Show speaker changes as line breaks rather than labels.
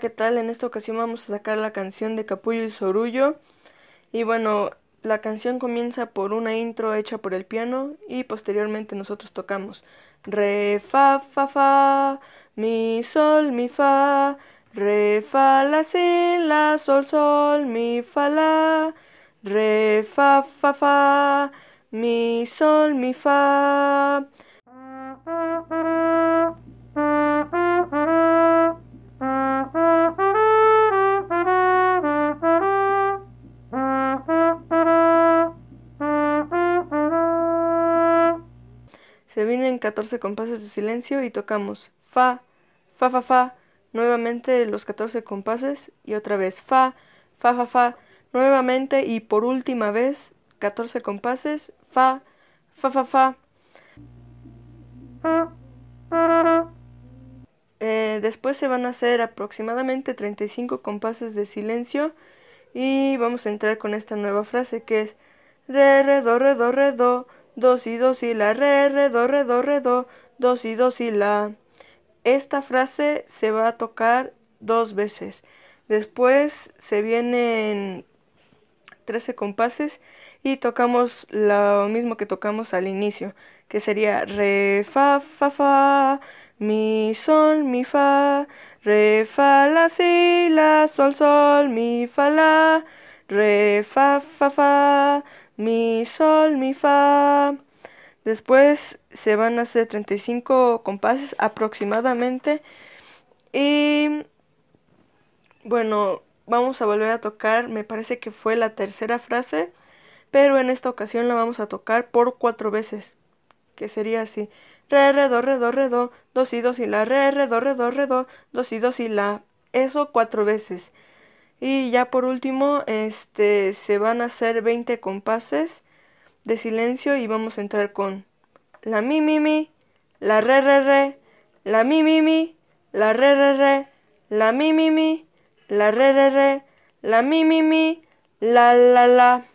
¿qué tal? En esta ocasión vamos a sacar la canción de Capullo y Sorullo. Y bueno, la canción comienza por una intro hecha por el piano y posteriormente nosotros tocamos Re, fa, fa, fa, mi, sol, mi, fa, re, fa, la, si, la, sol, sol, mi, fa, la, re, fa, fa, fa, mi, sol, mi, fa. Se vienen 14 compases de silencio y tocamos fa, fa, fa, fa, nuevamente los 14 compases y otra vez fa, fa, fa, fa, nuevamente y por última vez 14 compases, fa, fa, fa, fa. Eh, después se van a hacer aproximadamente 35 compases de silencio y vamos a entrar con esta nueva frase que es re, re, do, re, do, re, do, do, si, do, si, la, re, re, do, re, do, re, do, do, si, do, si, la. Esta frase se va a tocar dos veces. Después se vienen 13 compases y tocamos lo mismo que tocamos al inicio, que sería re, fa, fa, fa, mi, sol, mi, fa, re, fa, la, si, la, sol, sol, mi, fa, la, re, fa, fa, fa, mi, sol, mi, fa. Después se van a hacer 35 compases aproximadamente. Y bueno, vamos a volver a tocar, me parece que fue la tercera frase, pero en esta ocasión la vamos a tocar por cuatro veces, que sería así. Re, re, do, re, do, re, do, do, si, do, si, la, re, re, do, re, do, re, do, do, si, do, si, la. Eso cuatro veces. Y ya por último, este, se van a hacer 20 compases de silencio y vamos a entrar con la mi mi mi, la re re re, la mi mi mi, la re re re, la mi mi mi, la re re re, la mi mi mi, la la la.